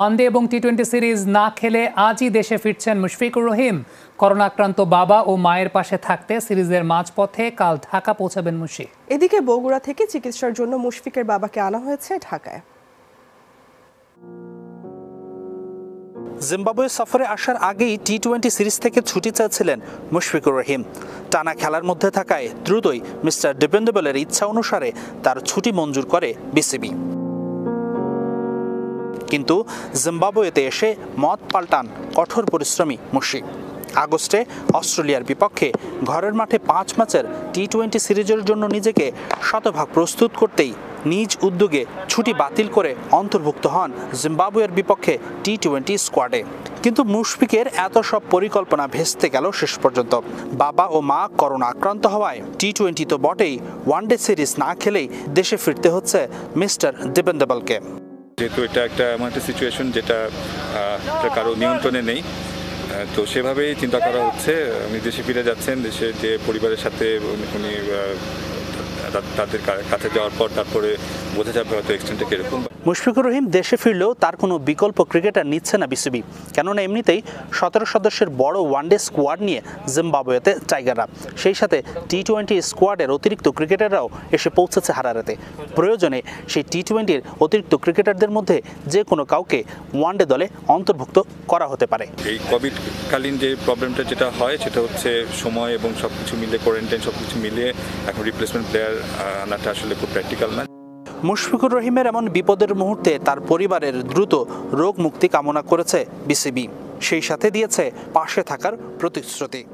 One day এবং T twenty series না খেলে আজই দেশে ফিরছেন মুশফিকুর রহিম। করোনাক্রান্ত বাবা ও মায়ের পাশে থাকতে সিরিজের মাঝপথে কাল ঢাকা পৌঁছাবেন মুশি। এদিকে বগুড়া থেকে চিকিৎসার জন্য মুশফিকের বাবাকে আনা হয়েছে ঢাকায়। জিম্বাবুয়ে সফরে আসার আগেই টি টোয়েন্টি সিরিজ থেকে ছুটি চেয়েছিলেন মুশফিকুর রহিম। টানা খেলার মধ্যে থাকায় দ্রুতই মিস্টার ডিপেন্ডেবলের ইচ্ছা অনুসারে তার ছুটি মঞ্জুর করে বিসিবি। কিন্তু জিম্বাবুয়েতে এসে মত পাল্টান কঠোর পরিশ্রমী মুশি আগস্টে অস্ট্রেলিয়ার বিপক্ষে ঘরের মাঠে পাঁচ ম্যাচের টি টোয়েন্টি সিরিজের জন্য নিজেকে শতভাগ প্রস্তুত করতেই নিজ উদ্যোগে ছুটি বাতিল করে অন্তর্ভুক্ত হন জিম্বাবুয়ের বিপক্ষে টি টোয়েন্টি স্কোয়াডে। কিন্তু মুশফিকের এত সব পরিকল্পনা ভেস্তে গেল শেষ পর্যন্ত। বাবা ও মা করোনা আক্রান্ত হওয়ায় টি টোয়েন্টি তো বটেই ওয়ানডে সিরিজ না খেলেই দেশে ফিরতে হচ্ছে মিস্টার ডিপেন্ডেবলকে যেহেতু এটা একটা এমন একটা সিচুয়েশন যেটা কারও নিয়ন্ত্রণে নেই তো সেভাবেই চিন্তা করা হচ্ছে। উনি দেশে ফিরে যাচ্ছেন, দেশে যে পরিবারের সাথে উনি তাদের কাছে যাওয়ার পর তারপরে বোঝা যাবে হয়তো এক্সটেন্টটা কীরকম মুশফিকুর রহিম দেশে ফিরলেও তার কোনো বিকল্প ক্রিকেটার নিচ্ছে না বিসিবি কেননা এমনিতেই সতেরো সদস্যের বড় ওয়ানডে স্কোয়াড নিয়ে জিম্বাবুয়েতে টাইগাররা সেই সাথে টি টোয়েন্টি স্কোয়াডের অতিরিক্ত ক্রিকেটাররাও এসে পৌঁছেছে হারারাতে। প্রয়োজনে সেই টি টোয়েন্টির অতিরিক্ত ক্রিকেটারদের মধ্যে যে কোনো কাউকে ওয়ানডে দলে অন্তর্ভুক্ত করা হতে পারে। এই কোভিডকালীন যে প্রবলেমটা যেটা হয় সেটা হচ্ছে সময় এবং সব কিছু মিলে কোয়ারেন্টাইন সব কিছু মিলিয়ে এখন রিপ্লেসমেন্ট প্লেয়ার আনাটা আসলে খুব প্র্যাকটিক্যাল না। মুশফিকুর রহিমের এমন বিপদের মুহূর্তে তার পরিবারের দ্রুত রোগ মুক্তি কামনা করেছে বিসিবি। সেই সাথে দিয়েছে পাশে থাকার প্রতিশ্রুতি।